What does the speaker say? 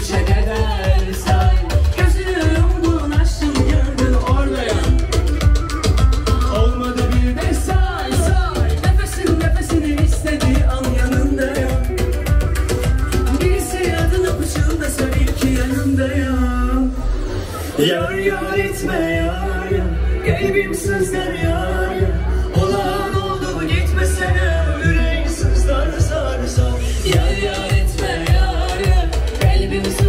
say. Gözünü umdun açtın gördün oradayım Olmadı bir de say say. Nefesin nefesini istediği an yanındayım Birisi adını fısılda söyle ki yanındayım Yar yar etme yar. Yar Kalbim sızlar yar yar baby.